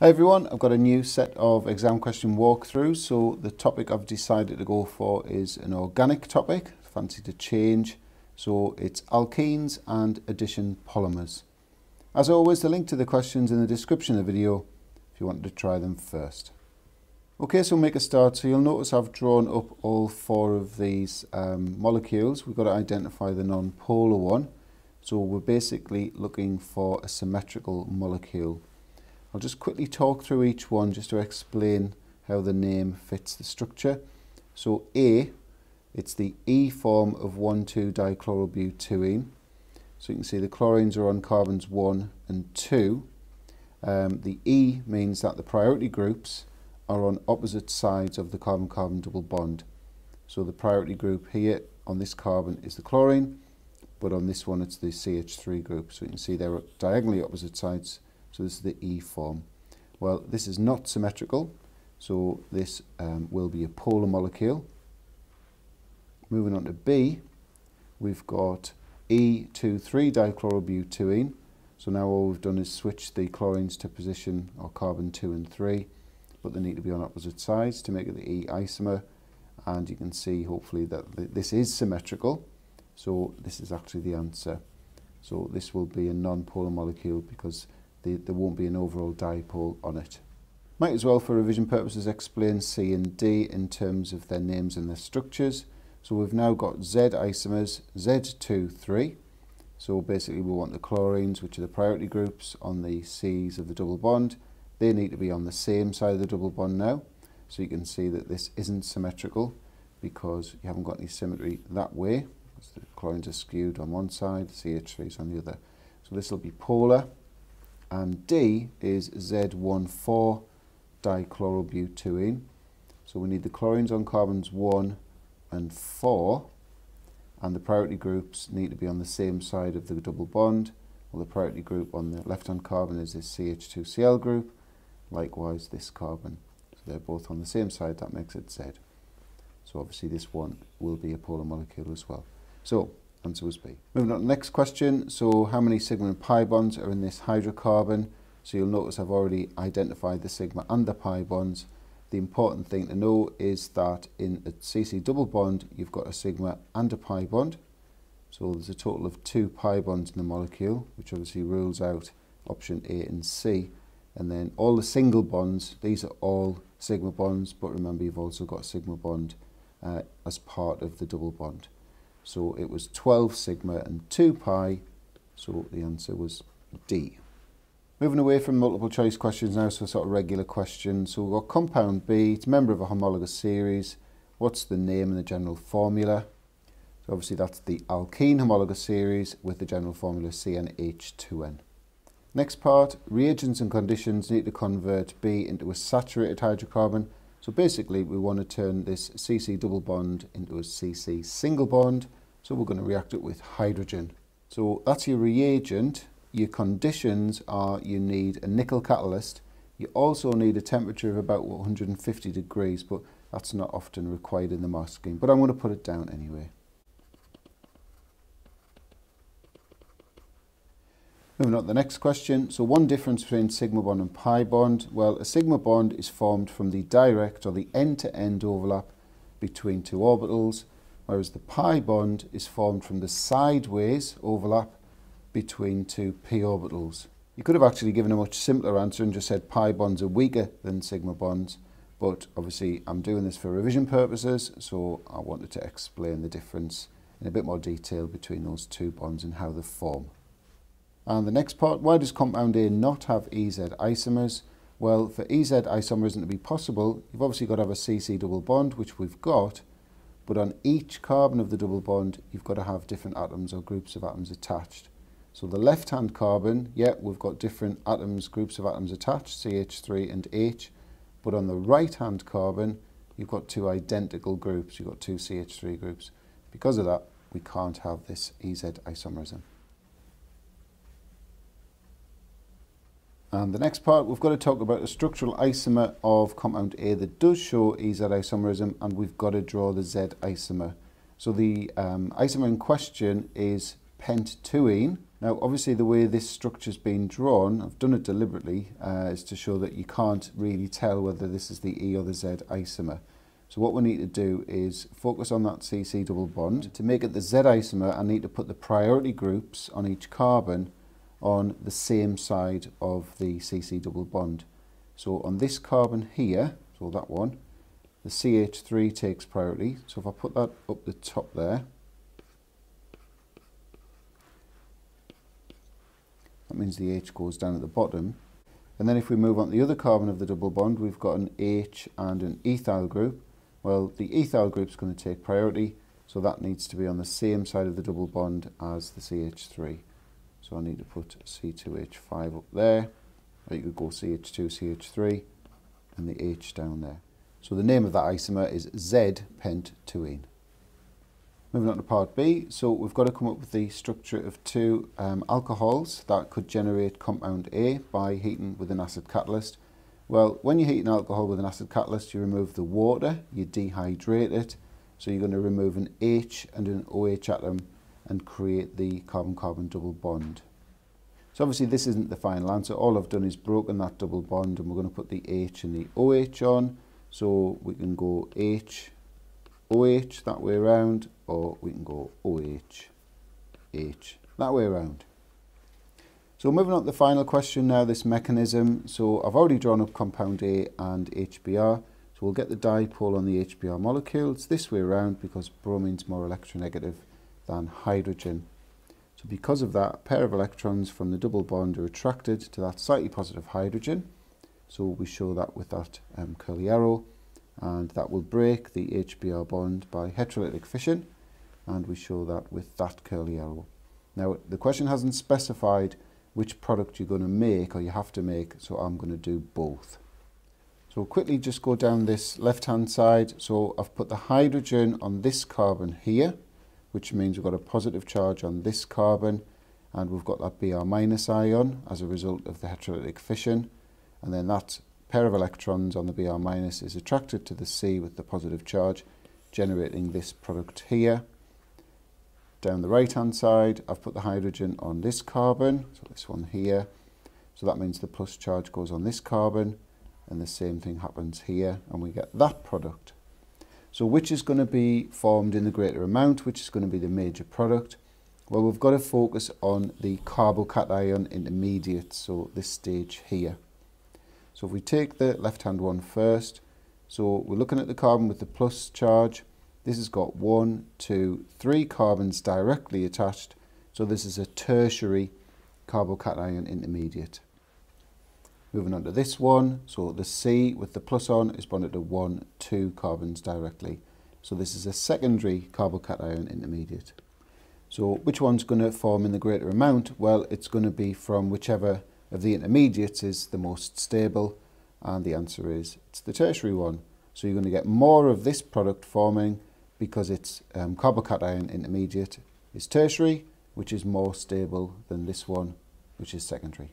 Hi everyone, I've got a new set of exam question walkthroughs. So the topic I've decided to go for is an organic topic, fancy to change. So it's alkenes and addition polymers. As always, the link to the questions in the description of the video if you want to try them first. Okay, so we'll make a start. So you'll notice I've drawn up all four of these um, molecules. We've got to identify the non-polar one. So we're basically looking for a symmetrical molecule. I'll just quickly talk through each one just to explain how the name fits the structure. So A, it's the E form of 1,2-dichlorobutene. So you can see the chlorines are on carbons 1 and 2. Um, the E means that the priority groups are on opposite sides of the carbon-carbon double bond. So the priority group here on this carbon is the chlorine, but on this one it's the CH3 group. So you can see they're diagonally opposite sides So this is the E form. Well, this is not symmetrical, so this um, will be a polar molecule. Moving on to B, we've got E23 dichlorobutene. So now all we've done is switch the chlorines to position, or carbon 2 and 3, but they need to be on opposite sides to make it the E isomer. And you can see, hopefully, that th this is symmetrical. So this is actually the answer. So this will be a non-polar molecule because the, there won't be an overall dipole on it. Might as well for revision purposes explain C and D in terms of their names and their structures. So we've now got Z isomers, Z2, 3. So basically we want the chlorines, which are the priority groups on the C's of the double bond. They need to be on the same side of the double bond now. So you can see that this isn't symmetrical because you haven't got any symmetry that way. The chlorines are skewed on one side, CH3 is on the other. So this will be polar and D is Z14 dichlorobutene. So we need the chlorines on carbons 1 and 4 and the priority groups need to be on the same side of the double bond. Well, the priority group on the left-hand carbon is this CH2Cl group, likewise this carbon. So they're both on the same side, that makes it Z. So obviously this one will be a polar molecule as well. So Answer was B. Moving on to the next question. So how many sigma and pi bonds are in this hydrocarbon? So you'll notice I've already identified the sigma and the pi bonds. The important thing to know is that in a CC double bond, you've got a sigma and a pi bond. So there's a total of two pi bonds in the molecule, which obviously rules out option A and C. And then all the single bonds, these are all sigma bonds, but remember you've also got a sigma bond uh, as part of the double bond. So it was 12 sigma and 2 pi, so the answer was D. Moving away from multiple choice questions now so sort of regular questions. So we've got compound B, it's a member of a homologous series. What's the name and the general formula? So obviously that's the alkene homologous series with the general formula CnH2n. Next part, reagents and conditions need to convert B into a saturated hydrocarbon. So basically we want to turn this CC double bond into a CC single bond so we're going to react it with hydrogen. So that's your reagent. Your conditions are you need a nickel catalyst. You also need a temperature of about 150 degrees, but that's not often required in the mark scheme. But I'm going to put it down anyway. Moving on to the next question. So one difference between sigma bond and pi bond. Well, a sigma bond is formed from the direct or the end-to-end -end overlap between two orbitals whereas the pi bond is formed from the sideways overlap between two p orbitals. You could have actually given a much simpler answer and just said pi bonds are weaker than sigma bonds, but obviously I'm doing this for revision purposes, so I wanted to explain the difference in a bit more detail between those two bonds and how they form. And the next part, why does compound A not have EZ isomers? Well, for EZ isomerism to be possible, you've obviously got to have a CC double bond, which we've got, But on each carbon of the double bond, you've got to have different atoms or groups of atoms attached. So the left-hand carbon, yeah, we've got different atoms, groups of atoms attached, CH3 and H. But on the right-hand carbon, you've got two identical groups. You've got two CH3 groups. Because of that, we can't have this EZ isomerism. And the next part, we've got to talk about a structural isomer of compound A that does show EZ isomerism, and we've got to draw the Z isomer. So the um, isomer in question is pent-2ene, Now, obviously, the way this structure's been drawn, I've done it deliberately, uh, is to show that you can't really tell whether this is the E or the Z isomer. So what we need to do is focus on that CC double bond. To make it the Z isomer, I need to put the priority groups on each carbon on the same side of the CC double bond. So on this carbon here, so that one, the CH3 takes priority. So if I put that up the top there, That means the H goes down at the bottom. And then if we move on to the other carbon of the double bond, we've got an H and an ethyl group. Well, the ethyl group is going to take priority, so that needs to be on the same side of the double bond as the CH3. So I need to put C2H5 up there, or you could go CH2, CH3, and the H down there. So the name of that isomer is Z-pent-2ene. Moving on to part B, so we've got to come up with the structure of two um, alcohols that could generate compound A by heating with an acid catalyst. Well, when you heat an alcohol with an acid catalyst, you remove the water, you dehydrate it, so you're going to remove an H and an OH atom and create the carbon-carbon double bond. So obviously this isn't the final answer, all I've done is broken that double bond and we're going to put the H and the OH on, so we can go H, OH that way around, or we can go OH, H, that way around. So moving on to the final question now, this mechanism. So I've already drawn up compound A and HBr. So we'll get the dipole on the HBr molecule. It's this way around because bromine's more electronegative than hydrogen. So because of that, a pair of electrons from the double bond are attracted to that slightly positive hydrogen. So we show that with that um, curly arrow and that will break the HBr bond by heterolytic fission and we show that with that curly arrow. Now the question hasn't specified which product you're going to make or you have to make so I'm going to do both. So quickly just go down this left hand side so I've put the hydrogen on this carbon here which means we've got a positive charge on this carbon and we've got that Br minus ion as a result of the heterolytic fission. And then that pair of electrons on the Br minus is attracted to the C with the positive charge generating this product here. Down the right hand side I've put the hydrogen on this carbon so this one here. So that means the plus charge goes on this carbon and the same thing happens here and we get that product so which is going to be formed in the greater amount which is going to be the major product well we've got to focus on the carbocation intermediate so this stage here so if we take the left hand one first so we're looking at the carbon with the plus charge this has got one, two, three carbons directly attached. So this is a tertiary carbocation intermediate. Moving on to this one, so the C with the plus on is bonded to one, two carbons directly. So this is a secondary carbocation intermediate. So which one's going to form in the greater amount? Well, it's going to be from whichever of the intermediates is the most stable. And the answer is it's the tertiary one. So you're going to get more of this product forming because its um, carbocation intermediate is tertiary, which is more stable than this one, which is secondary.